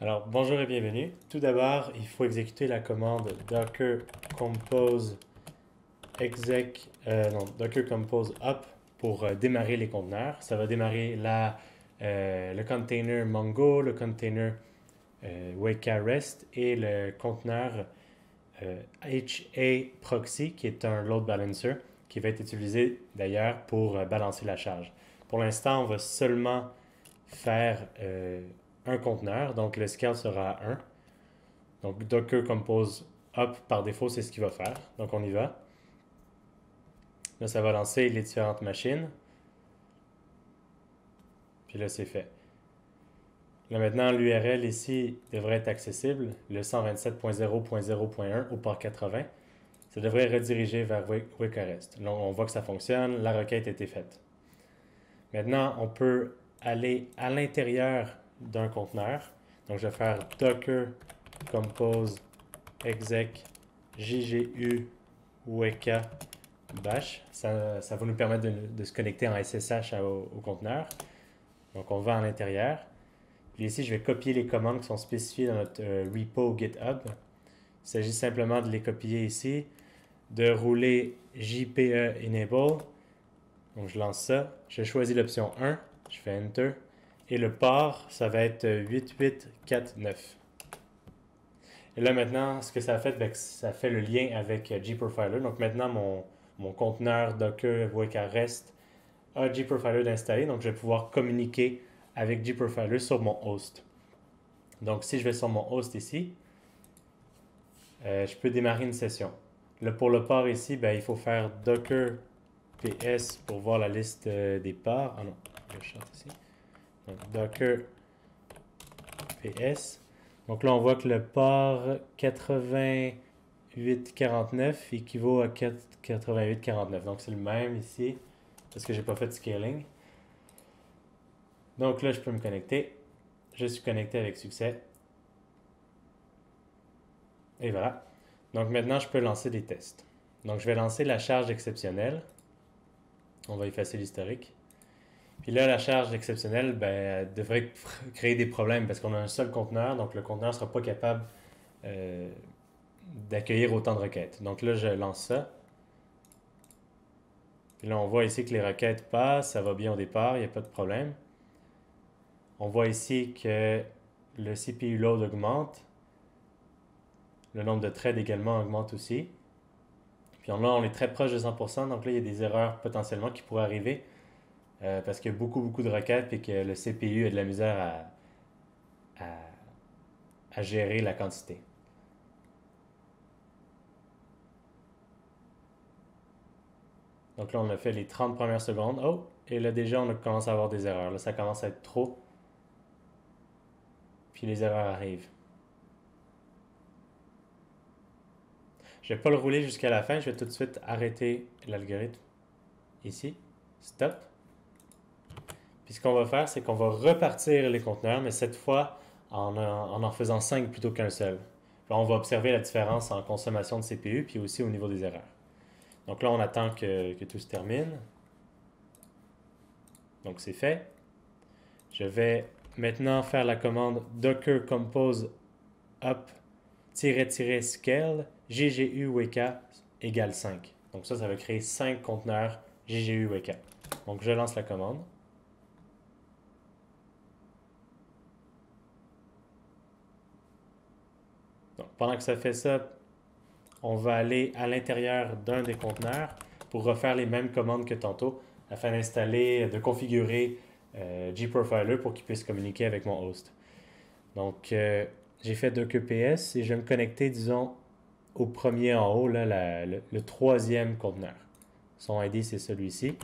Alors, bonjour et bienvenue. Tout d'abord, il faut exécuter la commande docker compose exec, euh, non, docker compose up pour euh, démarrer les conteneurs. Ça va démarrer la, euh, le container Mongo, le container Weka REST et le conteneur HA Proxy, qui est un load balancer, qui va être utilisé d'ailleurs pour balancer la charge. Pour l'instant, on va seulement faire un conteneur, donc le scale sera 1. Donc Docker Compose Up par défaut, c'est ce qu'il va faire. Donc on y va. Là, ça va lancer les différentes machines. Puis là, c'est fait. Là, maintenant, l'URL ici devrait être accessible, le 127.0.0.1 au port 80. Ça devrait rediriger vers WikaRest. Là, on voit que ça fonctionne, la requête a été faite. Maintenant, on peut aller à l'intérieur d'un conteneur. Donc, je vais faire docker compose exec ggu weka bash. Ça, ça va nous permettre de, se connecter en SSH au, conteneur. Donc, on va à l'intérieur. Puis ici, je vais copier les commandes qui sont spécifiées dans notre euh, repo GitHub. Il s'agit simplement de les copier ici, de rouler JPE enable. Donc, je lance ça. Je choisis l'option 1. Je fais Enter. Et le port, ça va être 8849. Et là maintenant, ce que ça a fait, ben, ça fait le lien avec gProfiler. Donc maintenant, mon, mon conteneur Docker Weka REST a gProfiler d'installer. Donc je vais pouvoir communiquer avec gProfiler sur mon host. Donc si je vais sur mon host ici, euh, je peux démarrer une session. Là, pour le port ici, ben, il faut faire docker ps pour voir la liste euh, des ports. Ah non, je chante ici. Docker PS. Donc là, on voit que le port 8849 équivaut à 8849. Donc c'est le même ici, parce que j'ai pas fait de scaling. Donc là, je peux me connecter. Je suis connecté avec succès. Et voilà. Donc maintenant, je peux lancer des tests. Donc je vais lancer la charge exceptionnelle. On va effacer l'historique. Puis là, la charge exceptionnelle ben, devrait créer des problèmes parce qu'on a un seul conteneur, donc le conteneur ne sera pas capable euh, d'accueillir autant de requêtes. Donc là, je lance ça. Puis là, on voit ici que les requêtes passent, ça va bien au départ, il n'y a pas de problème. On voit ici que le CPU load augmente. Le nombre de threads également augmente aussi. Puis là, on est très proche de 100%, donc là, il y a des erreurs potentiellement qui pourraient arriver. Euh, parce qu'il y a beaucoup, beaucoup de requêtes et que le CPU a de la misère à, à, gérer la quantité. Donc là, on a fait les 30 premières secondes. Oh! Et là, déjà, on commence à avoir des erreurs. Là, ça commence à être trop. Puis les erreurs arrivent. Je vais pas le rouler jusqu'à la fin. Je vais tout de suite arrêter l'algorithme. Ici. Stop. Puis ce qu'on va faire, c'est qu'on va repartir les conteneurs, mais cette fois en en, faisant 5 plutôt qu'un seul. on va observer la différence en consommation de CPU, puis aussi au niveau des erreurs. Donc là, on attend que, tout se termine. Donc c'est fait. Je vais maintenant faire la commande docker compose up-scale ggu wk égale 5. Donc ça, ça va créer 5 conteneurs ggu wk. Donc je lance la commande. Pendant que ça fait ça, on va aller à l'intérieur d'un des conteneurs pour refaire les mêmes commandes que tantôt afin d'installer, de configurer euh, gProfiler pour qu'il puisse communiquer avec mon host. Donc, euh, j'ai fait Docker PS et je vais me connecter, disons, au premier en haut, là, le, troisième conteneur. Son ID, c'est celui-ci.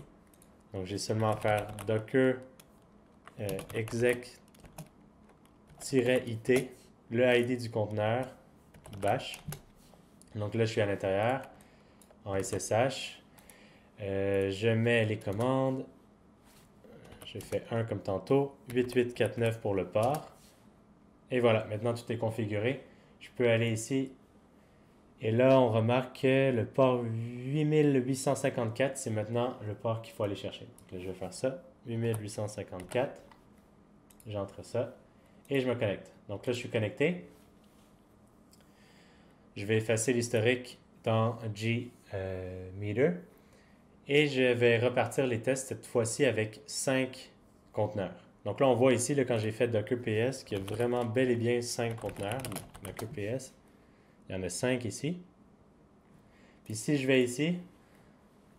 Donc, j'ai seulement à faire docker euh, exec-it, le ID du conteneur, bash. Donc là, je suis à l'intérieur en SSH. Euh, je mets les commandes. Je fais 1 comme tantôt. 8849 pour le port. Et voilà, maintenant tout est configuré. Je peux aller ici. Et là, on remarque que le port 8854, c'est maintenant le port qu'il faut aller chercher. Donc je vais faire ça. 8854. J'entre ça. et je me connecte. Donc là, je suis connecté. Je vais effacer l'historique dans Gmeter euh, et je vais repartir les tests cette fois-ci avec 5 conteneurs. Donc là, on voit ici, quand j'ai fait Docker PS, qu'il y a vraiment bel et bien 5 conteneurs. Docker PS. Il y en a 5 ici. Puis si je vais ici,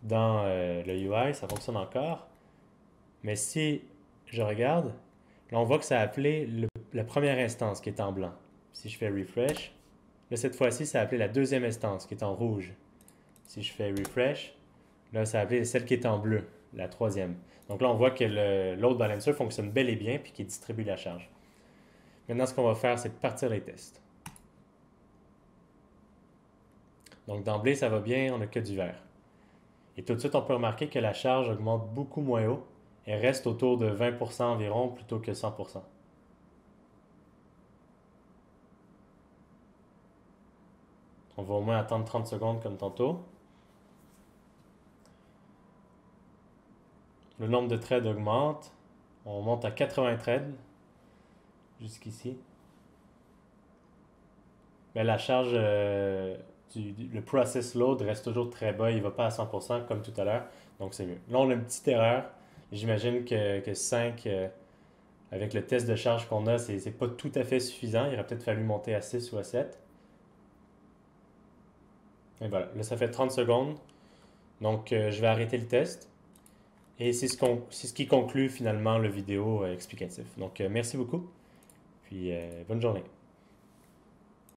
dans euh, le UI, ça fonctionne encore. Mais si je regarde, là, on voit que ça a appelé la première instance qui est en blanc. Si je fais refresh, là, cette fois-ci, ça a appelé la deuxième instance qui est en rouge. Si je fais refresh, là, ça a appelé celle qui est en bleu, la troisième. Donc là, on voit que l'autre balancer fonctionne bel et bien puis qu'il distribue la charge. Maintenant, ce qu'on va faire, c'est partir les tests. Donc d'emblée, ça va bien, on n'a que du vert. Et tout de suite, on peut remarquer que la charge augmente beaucoup moins haut et reste autour de 20% environ plutôt que 100%. On va au moins attendre 30 secondes comme tantôt. Le nombre de threads augmente. On monte à 80 threads jusqu'ici. Mais la charge euh, le process load reste toujours très bas, il ne va pas à 100% comme tout à l'heure, donc c'est mieux. Là, on a une petite erreur. J'imagine que, que 5, euh, avec le test de charge qu'on a, c'est pas tout à fait suffisant. Il aurait peut-être fallu monter à 6 ou à 7. Et voilà, là, ça fait 30 secondes. Donc, euh, je vais arrêter le test. Et c'est ce, qui conclut finalement le vidéo euh, explicatif. Donc, merci beaucoup. Puis, bonne journée.